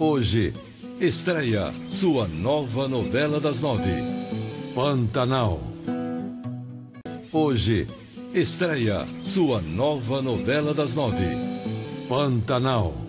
Hoje, estreia sua nova novela das nove, Pantanal. Hoje, estreia sua nova novela das nove, Pantanal.